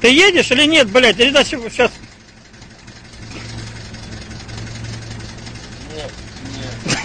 Ты едешь или нет, блядь? Или сейчас... Нет, нет.